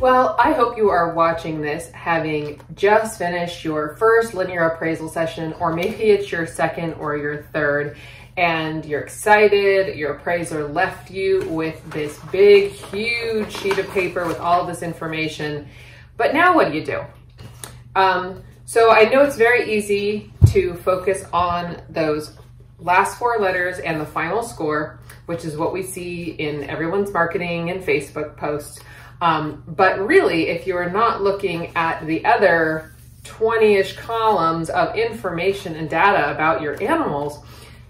Well, I hope you are watching this having just finished your first linear appraisal session, or maybe it's your second or your third, and you're excited. Your appraiser left you with this big, huge sheet of paper with all this information. But now what do you do? Um, so I know it's very easy to focus on those last four letters and the final score, which is what we see in everyone's marketing and Facebook posts. Um, but really, if you're not looking at the other 20-ish columns of information and data about your animals,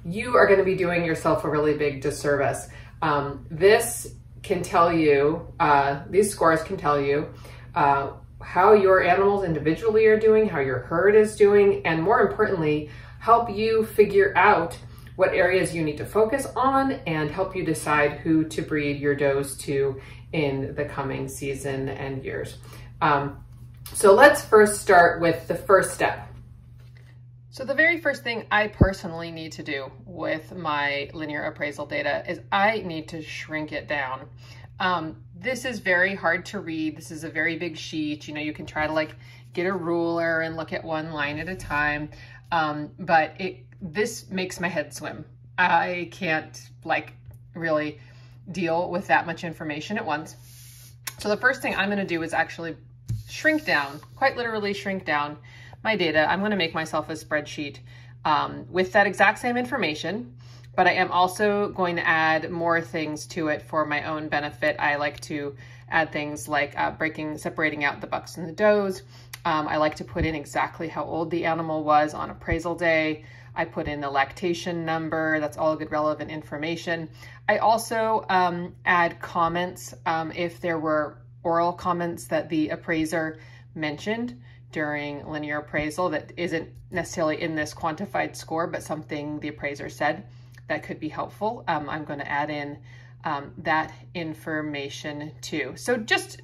you are gonna be doing yourself a really big disservice. Um, this can tell you, uh, these scores can tell you uh, how your animals individually are doing, how your herd is doing, and more importantly, help you figure out what areas you need to focus on and help you decide who to breed your does to in the coming season and years. Um, so let's first start with the first step. So the very first thing I personally need to do with my linear appraisal data is I need to shrink it down. Um, this is very hard to read. This is a very big sheet. You know, you can try to like get a ruler and look at one line at a time. Um, but it this makes my head swim. I can't like really deal with that much information at once. So the first thing I'm gonna do is actually shrink down, quite literally shrink down my data. I'm gonna make myself a spreadsheet um, with that exact same information, but I am also going to add more things to it for my own benefit. I like to add things like uh, breaking, separating out the bucks and the does. Um, I like to put in exactly how old the animal was on appraisal day. I put in the lactation number. That's all good relevant information. I also um, add comments um, if there were oral comments that the appraiser mentioned during linear appraisal that isn't necessarily in this quantified score, but something the appraiser said that could be helpful. Um, I'm going to add in um, that information too. So just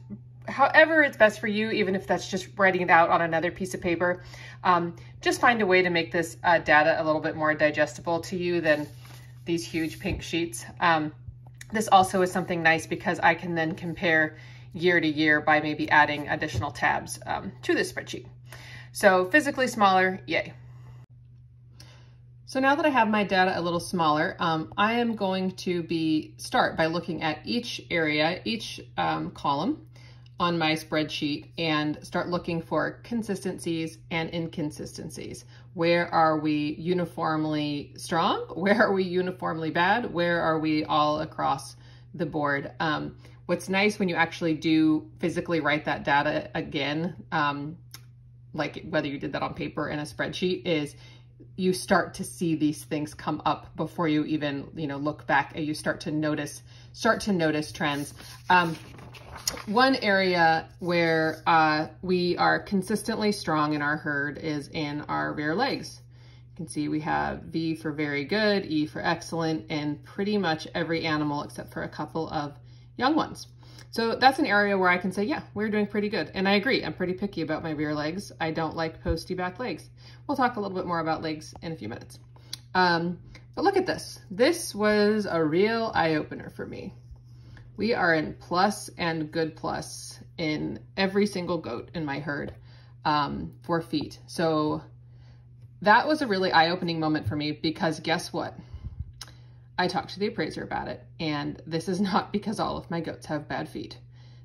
however it's best for you, even if that's just writing it out on another piece of paper, um, just find a way to make this uh, data a little bit more digestible to you than these huge pink sheets. Um, this also is something nice because I can then compare year to year by maybe adding additional tabs um, to this spreadsheet. So physically smaller, yay. So now that I have my data a little smaller, um, I am going to be start by looking at each area, each um, column, on my spreadsheet and start looking for consistencies and inconsistencies. Where are we uniformly strong? Where are we uniformly bad? Where are we all across the board? Um, what's nice when you actually do physically write that data again, um, like whether you did that on paper in a spreadsheet, is you start to see these things come up before you even, you know, look back and you start to notice, start to notice trends. Um, one area where uh, we are consistently strong in our herd is in our rear legs. You can see we have V for very good, E for excellent, and pretty much every animal except for a couple of young ones. So that's an area where I can say, yeah, we're doing pretty good. And I agree, I'm pretty picky about my rear legs. I don't like posty back legs. We'll talk a little bit more about legs in a few minutes. Um, but look at this. This was a real eye-opener for me. We are in plus and good plus in every single goat in my herd um, for feet. So that was a really eye-opening moment for me because guess what? I talked to the appraiser about it and this is not because all of my goats have bad feet.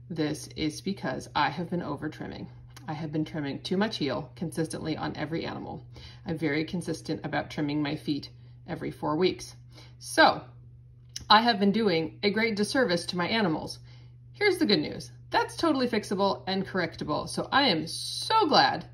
This is because I have been over trimming. I have been trimming too much heel consistently on every animal. I'm very consistent about trimming my feet every four weeks. So I have been doing a great disservice to my animals. Here's the good news. That's totally fixable and correctable. So I am so glad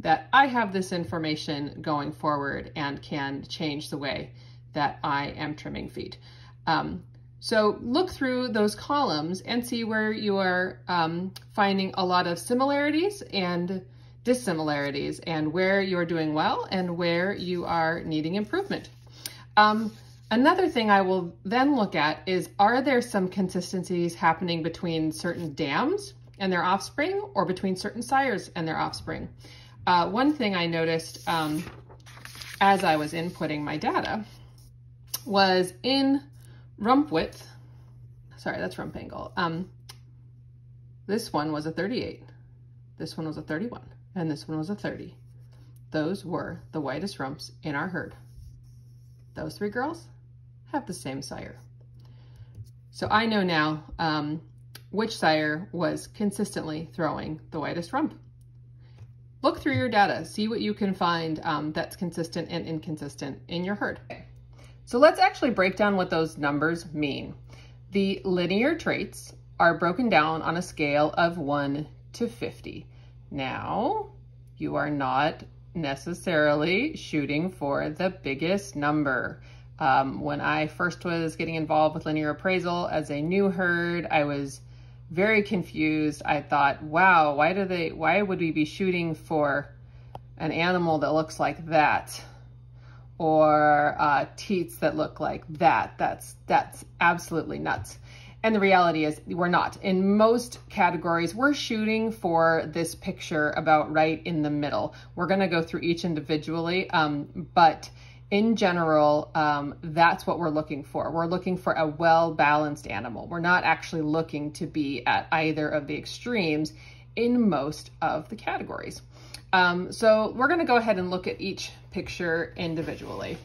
that I have this information going forward and can change the way that I am trimming feet. Um, so look through those columns and see where you are um, finding a lot of similarities and dissimilarities and where you're doing well and where you are needing improvement. Um, Another thing I will then look at is, are there some consistencies happening between certain dams and their offspring or between certain sires and their offspring? Uh, one thing I noticed um, as I was inputting my data was in rump width, sorry, that's rump angle. Um, This one was a 38. This one was a 31. And this one was a 30. Those were the whitest rumps in our herd. Those three girls have the same sire. So I know now um, which sire was consistently throwing the whitest rump. Look through your data, see what you can find um, that's consistent and inconsistent in your herd. So let's actually break down what those numbers mean. The linear traits are broken down on a scale of 1 to 50. Now, you are not necessarily shooting for the biggest number. Um, when I first was getting involved with linear appraisal as a new herd, I was very confused. I thought, wow, why do they, why would we be shooting for an animal that looks like that? Or uh, teats that look like that? That's, that's absolutely nuts. And the reality is we're not. In most categories, we're shooting for this picture about right in the middle. We're gonna go through each individually, um, but in general, um, that's what we're looking for. We're looking for a well-balanced animal. We're not actually looking to be at either of the extremes in most of the categories. Um, so we're gonna go ahead and look at each picture individually.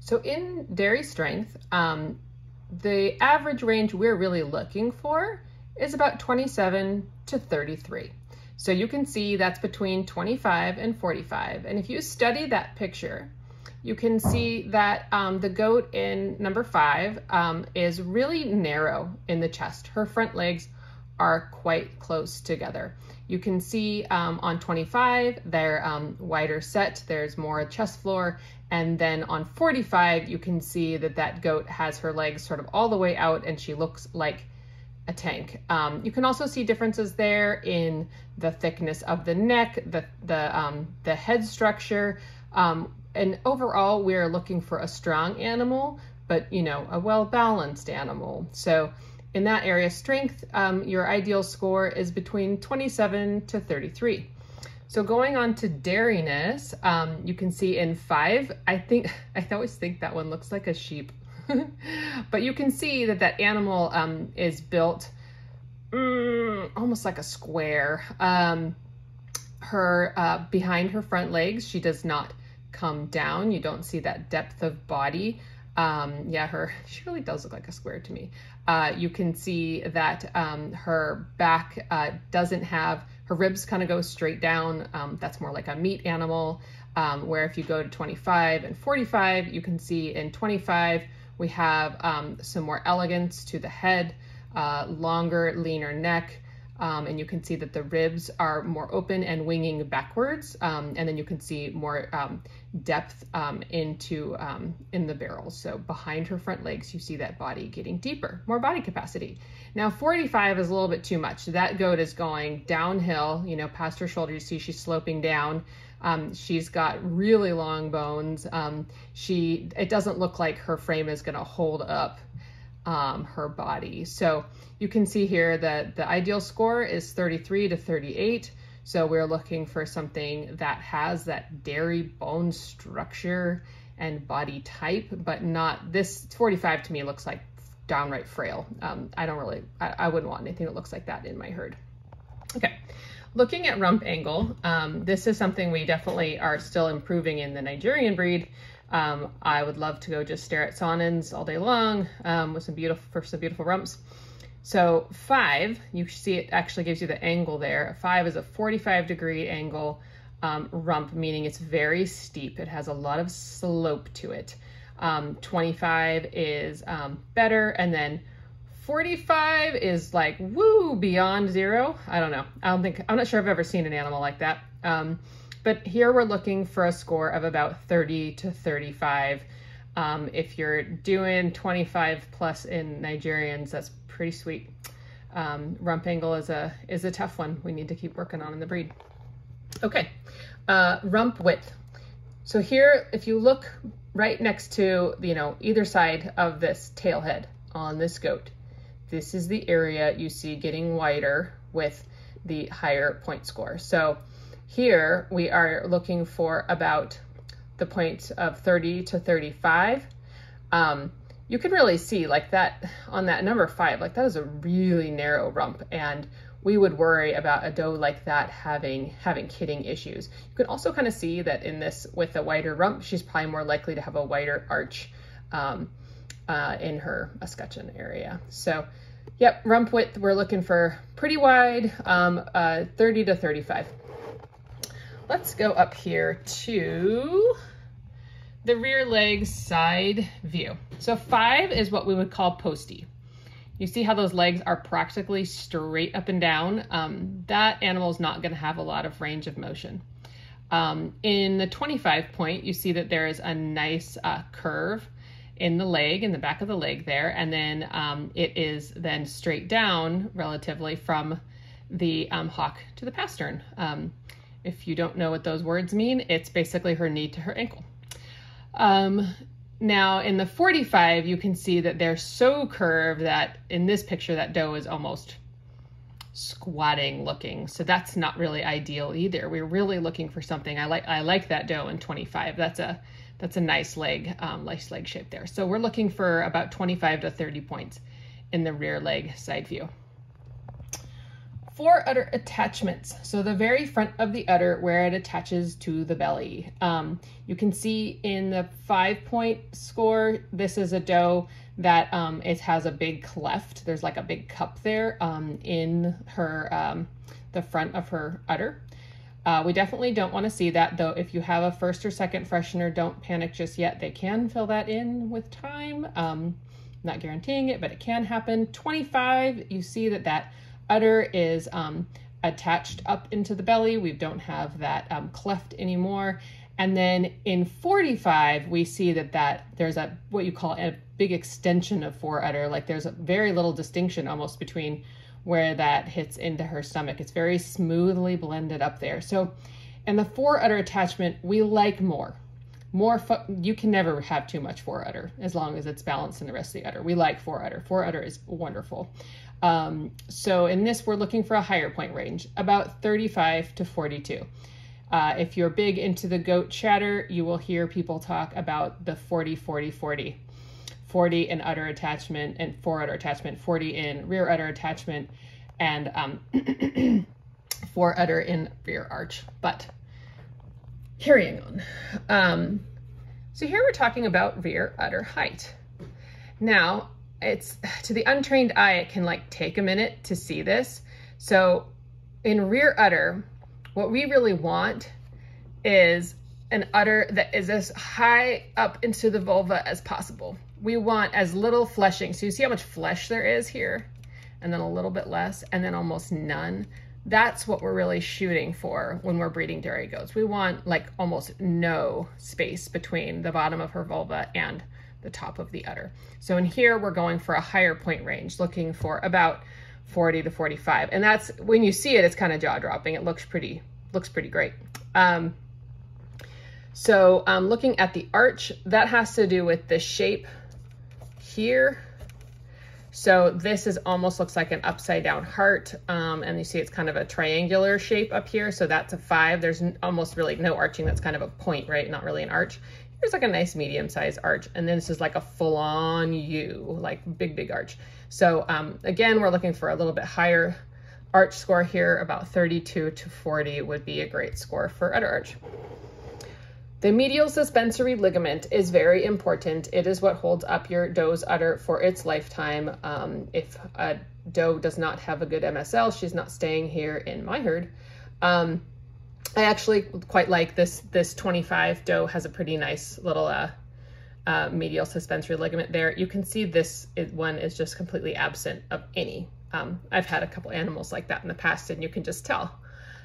So in dairy strength, um, the average range we're really looking for is about 27 to 33. So you can see that's between 25 and 45. And if you study that picture, you can see that um, the goat in number five um, is really narrow in the chest. Her front legs are quite close together. You can see um, on 25, they're um, wider set, there's more chest floor, and then on 45, you can see that that goat has her legs sort of all the way out and she looks like a tank. Um, you can also see differences there in the thickness of the neck, the, the, um, the head structure. Um, and overall, we're looking for a strong animal, but you know, a well-balanced animal. So in that area, strength, um, your ideal score is between 27 to 33. So going on to dairiness, um, you can see in five, I think, I always think that one looks like a sheep. but you can see that that animal um, is built mm, almost like a square. Um, her uh, behind her front legs, she does not come down. You don't see that depth of body. Um, yeah, her she really does look like a square to me. Uh, you can see that um, her back uh, doesn't have her ribs kind of go straight down. Um, that's more like a meat animal. Um, where if you go to 25 and 45, you can see in 25 we have um, some more elegance to the head, uh, longer, leaner neck, um, and you can see that the ribs are more open and winging backwards. Um, and then you can see more um, depth um, into um, in the barrel. So behind her front legs, you see that body getting deeper, more body capacity. Now 45 is a little bit too much. That goat is going downhill, you know, past her shoulder. You see she's sloping down. Um, she's got really long bones. She, it doesn't look like her frame is gonna hold up um, her body. So you can see here that the ideal score is 33 to 38. So we're looking for something that has that dairy bone structure and body type, but not this 45 to me looks like downright frail. Um, I don't really, I, I wouldn't want anything that looks like that in my herd. Okay, looking at rump angle, um, this is something we definitely are still improving in the Nigerian breed. Um, I would love to go just stare at Saanens all day long um, with some beautiful, for some beautiful rumps. So five, you see it actually gives you the angle there. Five is a 45 degree angle um, rump, meaning it's very steep. It has a lot of slope to it. Um, 25 is um, better, and then 45 is like, woo, beyond zero. I don't know. I don't think, I'm not sure I've ever seen an animal like that. But here we're looking for a score of about 30 to 35. Um, if you're doing 25 plus in Nigerians, that's pretty sweet. Um, rump angle is a, is a tough one we need to keep working on in the breed. Okay, uh, rump width. So here, if you look right next to, you know, either side of this tail head on this goat, this is the area you see getting wider with the higher point score. So here we are looking for about the points of 30 to 35. Um, you can really see like that on that number five, like that is a really narrow rump and we would worry about a doe like that having having kidding issues. You can also kind of see that in this with a wider rump, she's probably more likely to have a wider arch um, uh, in her escutcheon area. So yep, rump width, we're looking for pretty wide, um, uh, 30 to 35. Let's go up here to the rear leg side view. So five is what we would call posty. You see how those legs are practically straight up and down? Um, that animal is not going to have a lot of range of motion. Um, in the 25 point, you see that there is a nice uh, curve in the leg, in the back of the leg there, and then um, it is then straight down relatively from the um, hock to the pastern. If you don't know what those words mean, it's basically her knee to her ankle. Um, now in the 45, you can see that they're so curved that in this picture, that doe is almost squatting looking. So that's not really ideal either. We're really looking for something. I like, I like that doe in 25. That's a, that's a nice leg, um, nice leg shape there. So we're looking for about 25 to 30 points in the rear leg side view fore udder attachments. So the very front of the udder where it attaches to the belly. Um, you can see in the five point score, this is a doe that um, it has a big cleft. There's like a big cup there um, in her, um, the front of her udder. Uh, we definitely don't want to see that though. If you have a first or second freshener, don't panic just yet. They can fill that in with time. Um, not guaranteeing it, but it can happen. 25, you see that that udder is um, attached up into the belly. We don't have that um, cleft anymore. And then in 45, we see that, that there's a what you call a big extension of fore udder. Like there's a very little distinction almost between where that hits into her stomach. It's very smoothly blended up there. So in the fore udder attachment, we like more. More, you can never have too much fore udder as long as it's balanced in the rest of the udder. We like fore udder. Fore udder is wonderful. Um, so in this, we're looking for a higher point range, about 35 to 42. Uh, if you're big into the goat chatter, you will hear people talk about the 40, 40, 40. 40 in udder attachment and udder attachment, 40 in rear udder attachment, and um, fore udder in rear arch. But carrying on. Um, so here we're talking about rear udder height. Now, it's to the untrained eye, it can like take a minute to see this. So in rear udder, what we really want is an udder that is as high up into the vulva as possible. We want as little fleshing. So you see how much flesh there is here and then a little bit less and then almost none. That's what we're really shooting for when we're breeding dairy goats. We want like almost no space between the bottom of her vulva and the top of the udder. So in here, we're going for a higher point range, looking for about 40 to 45. And that's, when you see it, it's kind of jaw dropping. It looks pretty, looks pretty great. Um, so um, looking at the arch, that has to do with the shape here. So this is almost looks like an upside down heart. Um, and you see it's kind of a triangular shape up here. So that's a five. There's almost really no arching. That's kind of a point, right? Not really an arch. Here's like a nice medium sized arch. And then this is like a full on U, like big, big arch. So um, again, we're looking for a little bit higher arch score here. About 32 to 40 would be a great score for udder arch. The medial suspensory ligament is very important. It is what holds up your doe's udder for its lifetime. Um, if a doe does not have a good MSL, she's not staying here in my herd. Um, I actually quite like this, this 25 doe has a pretty nice little uh, uh, medial suspensory ligament there. You can see this one is just completely absent of any. Um, I've had a couple animals like that in the past and you can just tell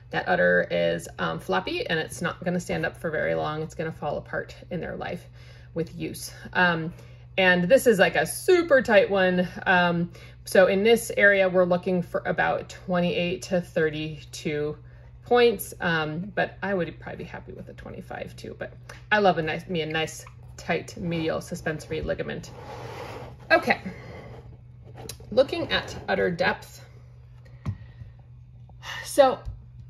that udder is um, floppy and it's not gonna stand up for very long. It's gonna fall apart in their life with use. Um, and this is like a super tight one. Um, so in this area, we're looking for about 28 to 32 points, um, but I would probably be happy with a 25 too. But I love a nice, me a nice tight medial suspensory ligament. Okay, looking at udder depth. So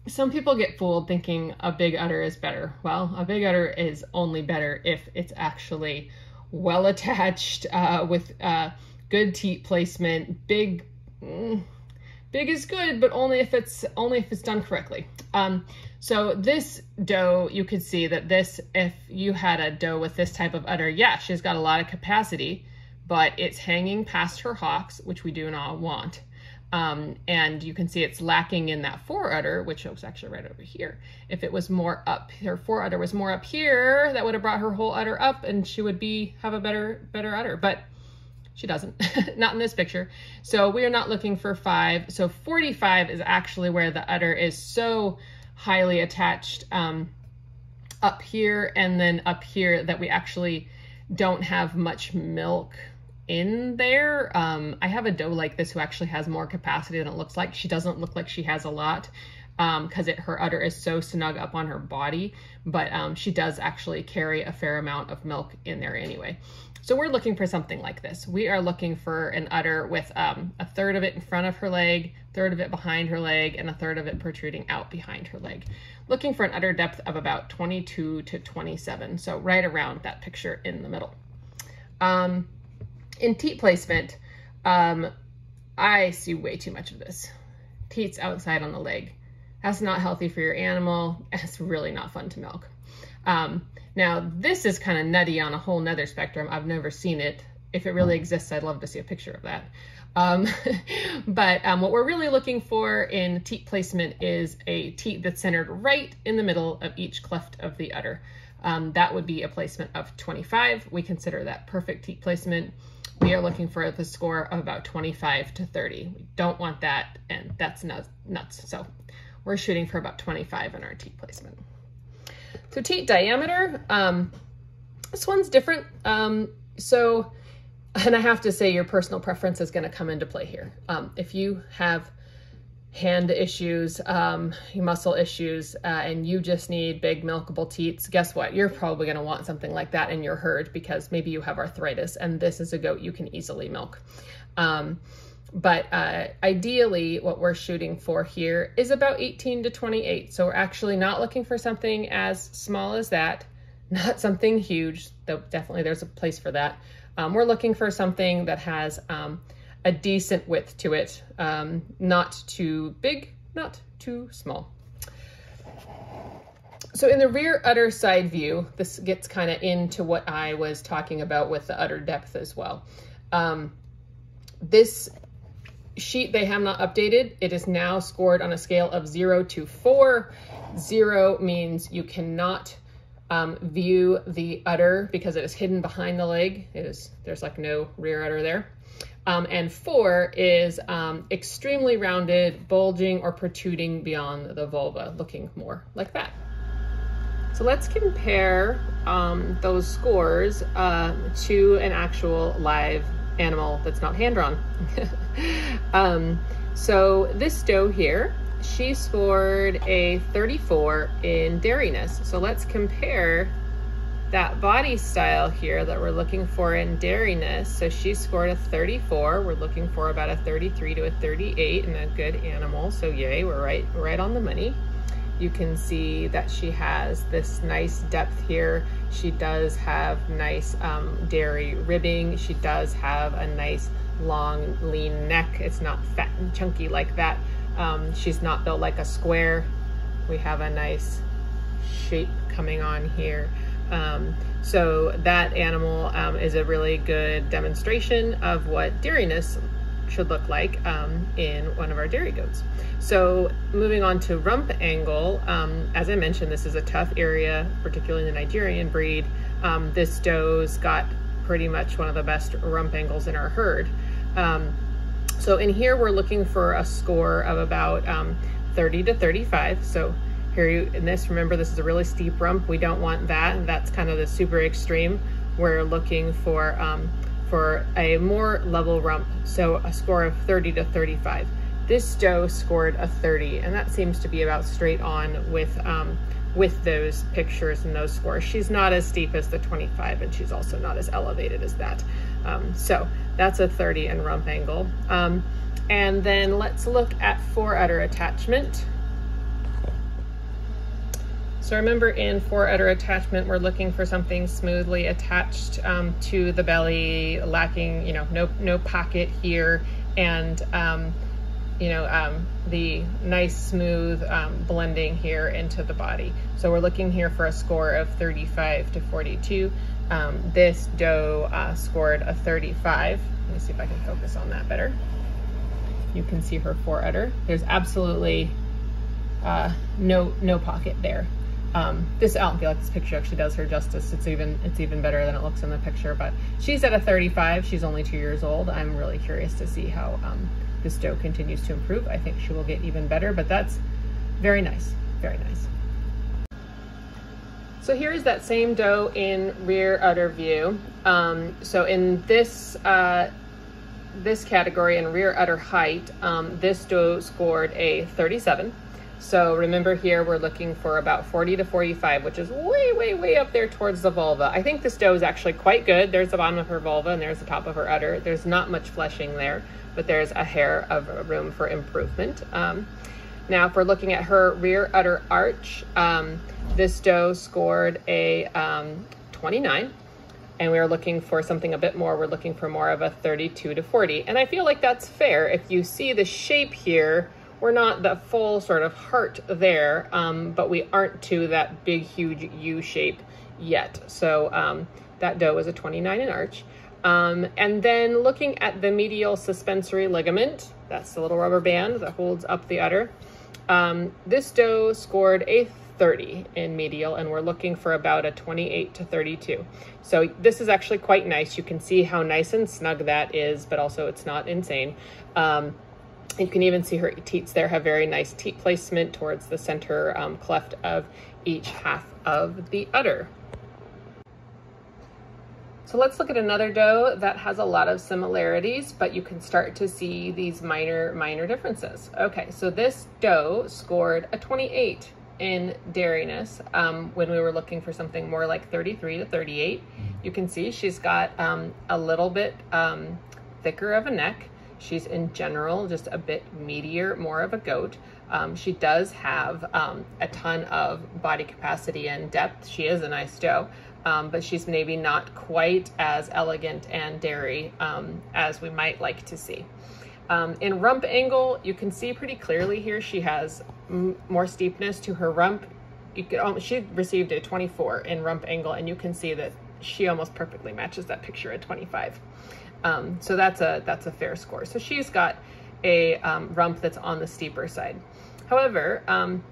some people get fooled thinking a big udder is better. Well, a big udder is only better if it's actually well attached uh, with uh, good teat placement, big, mm, big is good, but only if it's only if it's done correctly. Um, so this doe, you could see that this, if you had a doe with this type of udder, yeah, she's got a lot of capacity, but it's hanging past her hocks, which we do not want. Um, and you can see it's lacking in that fore udder, which was actually right over here. If it was more up, her fore udder was more up here, that would have brought her whole udder up and she would be have a better better udder. But she doesn't, not in this picture. So we are not looking for five. So 45 is actually where the udder is so highly attached um, up here and then up here that we actually don't have much milk in there. Um, I have a doe like this who actually has more capacity than it looks like. She doesn't look like she has a lot because um, her udder is so snug up on her body, but um, she does actually carry a fair amount of milk in there anyway. So we're looking for something like this. We are looking for an udder with um, a third of it in front of her leg, third of it behind her leg, and a third of it protruding out behind her leg. Looking for an udder depth of about 22 to 27, so right around that picture in the middle. Um, in teat placement, um, I see way too much of this. Teats outside on the leg. That's not healthy for your animal. It's really not fun to milk. Um, now, this is kind of nutty on a whole nother spectrum. I've never seen it. If it really exists, I'd love to see a picture of that. Um, but um, what we're really looking for in teat placement is a teat that's centered right in the middle of each cleft of the udder. Um, that would be a placement of 25. We consider that perfect teat placement we are looking for the score of about 25 to 30. We don't want that, and that's nuts. So we're shooting for about 25 in our teat placement. So teat diameter, um, this one's different. Um, so, and I have to say your personal preference is gonna come into play here. Um, if you have hand issues, um, muscle issues, uh, and you just need big milkable teats, guess what? You're probably going to want something like that in your herd because maybe you have arthritis and this is a goat you can easily milk. Um, but uh, ideally, what we're shooting for here is about 18 to 28. So we're actually not looking for something as small as that, not something huge, though definitely there's a place for that. Um, we're looking for something that has um, a decent width to it, um, not too big, not too small. So in the rear udder side view, this gets kind of into what I was talking about with the udder depth as well. Um, this sheet they have not updated. It is now scored on a scale of zero to four. Zero means you cannot um, view the udder because it is hidden behind the leg. It is, there's like no rear udder there. Um, and four is um, extremely rounded, bulging or protruding beyond the vulva, looking more like that. So let's compare um, those scores uh, to an actual live animal that's not hand-drawn. Um, so this doe here, she scored a 34 in dairiness. So let's compare that body style here that we're looking for in dairiness. So she scored a 34. We're looking for about a 33 to a 38 and a good animal. So yay, we're right, right on the money. You can see that she has this nice depth here. She does have nice um, dairy ribbing. She does have a nice long, lean neck. It's not fat and chunky like that. Um, she's not built like a square. We have a nice shape coming on here. Um, so that animal um, is a really good demonstration of what dairiness should look like um, in one of our dairy goats. So moving on to rump angle, um, as I mentioned, this is a tough area, particularly in the Nigerian breed. Um, this doe's got pretty much one of the best rump angles in our herd. Um, so in here, we're looking for a score of about 30 to 35. So here you, in this, remember this is a really steep rump. We don't want that. That's kind of the super extreme. We're looking for, um, for a more level rump. So a score of 30 to 35. This doe scored a 30 and that seems to be about straight on with, um, with those pictures and those scores. She's not as steep as the 25 and she's also not as elevated as that. Um, so that's a 30 in rump angle. Um, and then let's look at fore udder attachment. So remember in fore udder attachment, we're looking for something smoothly attached um, to the belly, lacking, you know, no, no pocket here, and, um, you know, um, the nice smooth um, blending here into the body. So we're looking here for a score of 35 to 42. Um, this doe uh, scored a 35. Let me see if I can focus on that better. You can see her fore udder. There's absolutely uh, no no pocket there. Um, this I don't feel like this picture actually does her justice. It's even it's even better than it looks in the picture. But she's at a 35. She's only two years old. I'm really curious to see how um, this doe continues to improve. I think she will get even better. But that's very nice, very nice. So here's that same doe in rear udder view. Um, so in this uh, this category in rear udder height, um, this doe scored a 37. So remember here, we're looking for about 40 to 45, which is way, way, way up there towards the vulva. I think this doe is actually quite good. There's the bottom of her vulva and there's the top of her udder. There's not much fleshing there, but there's a hair of room for improvement. Um, now, if we're looking at her rear udder arch, um, this doe scored a um, 29 and we are looking for something a bit more. We're looking for more of a 32 to 40. And I feel like that's fair. If you see the shape here, we're not the full sort of heart there, um, but we aren't to that big, huge U shape yet. So um, that doe is a 29 in arch. Um, and then looking at the medial suspensory ligament, that's the little rubber band that holds up the udder. Um, this doe scored a 30 in medial and we're looking for about a 28 to 32. So this is actually quite nice. You can see how nice and snug that is, but also it's not insane. Um, you can even see her teats there have very nice teat placement towards the center um, cleft of each half of the udder. So let's look at another doe that has a lot of similarities, but you can start to see these minor, minor differences. Okay, so this doe scored a 28 in dairiness um, when we were looking for something more like 33 to 38. You can see she's got um, a little bit um, thicker of a neck. She's in general just a bit meatier, more of a goat. Um, she does have um, a ton of body capacity and depth. She is a nice doe, um, but she's maybe not quite as elegant and dairy um, as we might like to see. Um, in rump angle, you can see pretty clearly here she has more steepness to her rump. You um, she received a 24 in rump angle, and you can see that she almost perfectly matches that picture at 25. Um, so that's a that's a fair score. So she's got a um, rump that's on the steeper side. However, um,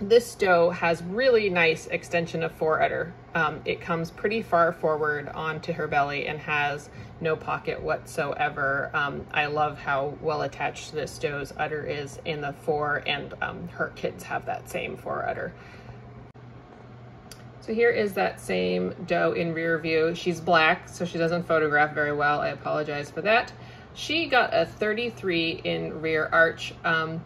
this doe has really nice extension of fore udder. Um, it comes pretty far forward onto her belly and has no pocket whatsoever. Um, I love how well attached this doe's udder is in the fore and um, her kids have that same fore udder. So here is that same doe in rear view. She's black, so she doesn't photograph very well. I apologize for that. She got a 33 in rear arch, um,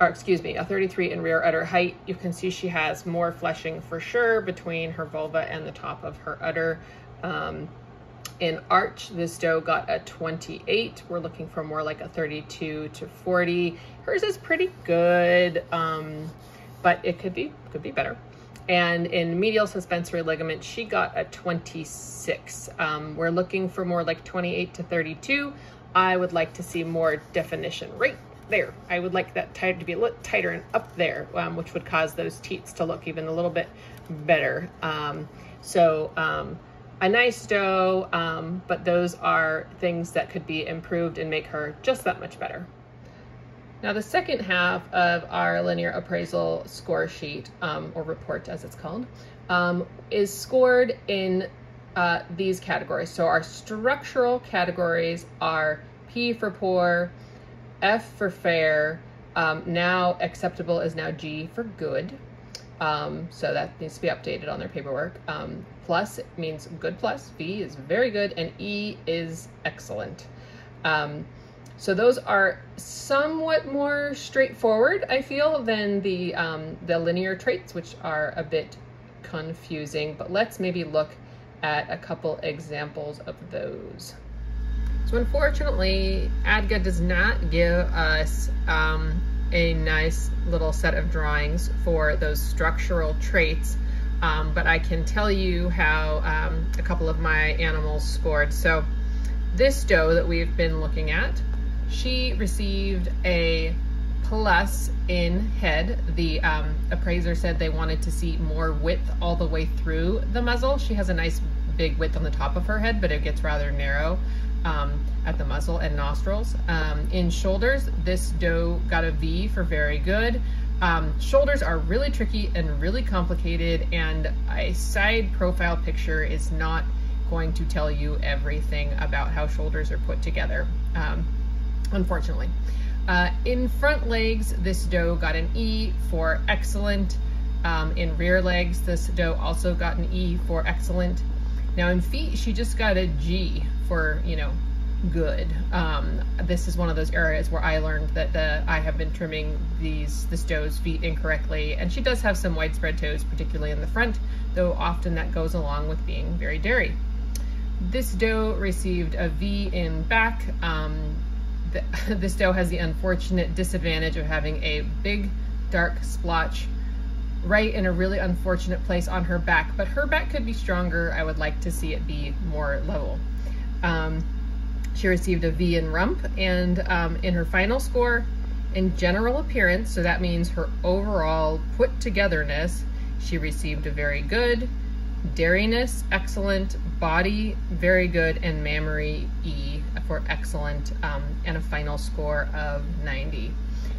or excuse me, a 33 in rear udder height. You can see she has more fleshing for sure between her vulva and the top of her udder. Um, in arch, this doe got a 28. We're looking for more like a 32 to 40. Hers is pretty good, um, but it could be, could be better. And in medial suspensory ligament, she got a 26. Um, we're looking for more like 28 to 32. I would like to see more definition right there. I would like that tight to be a little tighter and up there, um, which would cause those teats to look even a little bit better. Um, so um, a nice doe, um, but those are things that could be improved and make her just that much better. Now the second half of our linear appraisal score sheet, um, or report as it's called, um, is scored in uh, these categories. So our structural categories are P for poor, F for fair, um, now acceptable is now G for good. Um, so that needs to be updated on their paperwork. Um, plus means good plus, V is very good, and E is excellent. Um, so those are somewhat more straightforward, I feel, than the, um, the linear traits, which are a bit confusing, but let's maybe look at a couple examples of those. So unfortunately, ADGA does not give us um, a nice little set of drawings for those structural traits, um, but I can tell you how um, a couple of my animals scored. So this doe that we've been looking at, she received a plus in head. The um, appraiser said they wanted to see more width all the way through the muzzle. She has a nice big width on the top of her head, but it gets rather narrow um, at the muzzle and nostrils. Um, in shoulders, this doe got a V for very good. Um, shoulders are really tricky and really complicated and a side profile picture is not going to tell you everything about how shoulders are put together, um, unfortunately. Uh, in front legs, this doe got an E for excellent. Um, in rear legs, this doe also got an E for excellent. Now in feet, she just got a G for, you know, good. Um, this is one of those areas where I learned that the, I have been trimming these this doe's feet incorrectly, and she does have some widespread toes, particularly in the front, though often that goes along with being very dairy. This doe received a V in back. Um, the, this doe has the unfortunate disadvantage of having a big dark splotch right in a really unfortunate place on her back, but her back could be stronger. I would like to see it be more level. Um, she received a V in rump and um, in her final score in general appearance, so that means her overall put togetherness, she received a very good, dairiness, excellent, body, very good, and mammary E for excellent, um, and a final score of 90.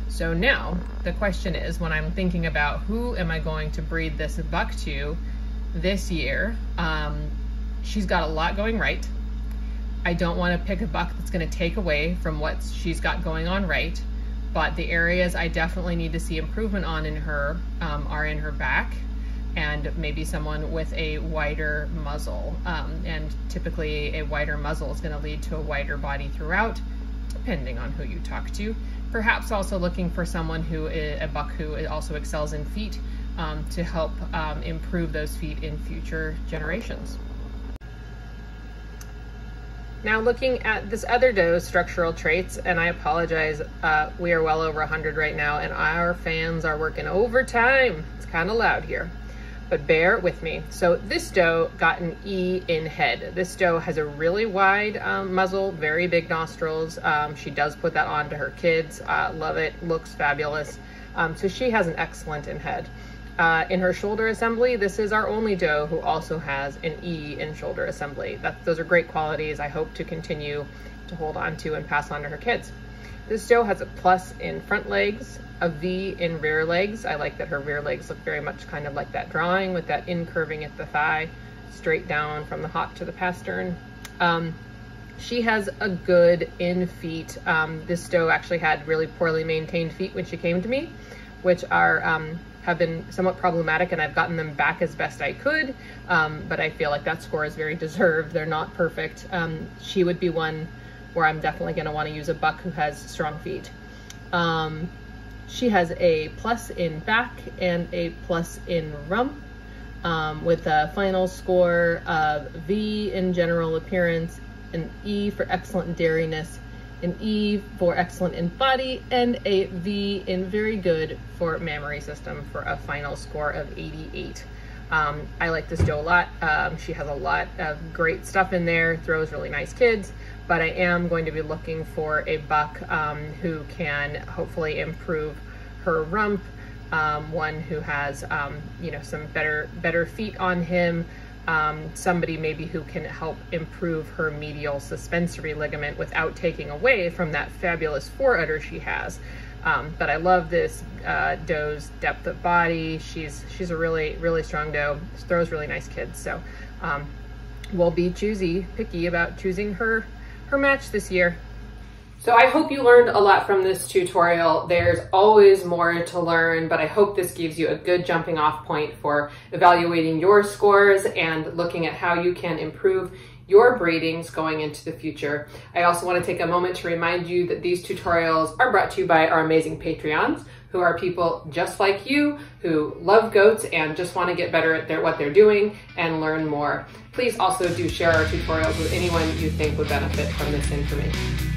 So now the question is when I'm thinking about who am I going to breed this buck to this year, um, she's got a lot going right. I don't want to pick a buck that's going to take away from what she's got going on right, but the areas I definitely need to see improvement on in her um, are in her back and maybe someone with a wider muzzle. Um, and typically a wider muzzle is going to lead to a wider body throughout, depending on who you talk to. Perhaps also looking for someone who is a buck who also excels in feet um, to help um, improve those feet in future generations. Now looking at this other doe's structural traits, and I apologize, uh, we are well over 100 right now and our fans are working overtime. It's kind of loud here but bear with me. So this doe got an E in head. This doe has a really wide um, muzzle, very big nostrils. Um, she does put that on to her kids. Uh, love it, looks fabulous. Um, so she has an excellent in head. Uh, in her shoulder assembly, this is our only doe who also has an E in shoulder assembly. That, those are great qualities I hope to continue to hold on to and pass on to her kids. This doe has a plus in front legs, a V in rear legs. I like that her rear legs look very much kind of like that drawing with that incurving at the thigh, straight down from the hock to the pastern. Um, she has a good in feet. Um, this doe actually had really poorly maintained feet when she came to me, which are um, have been somewhat problematic and I've gotten them back as best I could, um, but I feel like that score is very deserved. They're not perfect. Um, she would be one where I'm definitely gonna wanna use a buck who has strong feet. She has a plus in back and a plus in rump um, with a final score of V in general appearance, an E for excellent dairiness, an E for excellent in body, and a V in very good for mammary system for a final score of 88. Um, I like this doe a lot. Um, she has a lot of great stuff in there, throws really nice kids, but I am going to be looking for a buck um, who can hopefully improve her rump, um, one who has, um, you know, some better, better feet on him, um, somebody maybe who can help improve her medial suspensory ligament without taking away from that fabulous foreudder she has. Um, but I love this uh, doe's depth of body. She's she's a really really strong doe. She throws really nice kids. So um, we'll be choosy, picky about choosing her her match this year. So I hope you learned a lot from this tutorial. There's always more to learn, but I hope this gives you a good jumping off point for evaluating your scores and looking at how you can improve your breedings going into the future. I also want to take a moment to remind you that these tutorials are brought to you by our amazing Patreons, who are people just like you who love goats and just want to get better at their, what they're doing and learn more. Please also do share our tutorials with anyone you think would benefit from this information.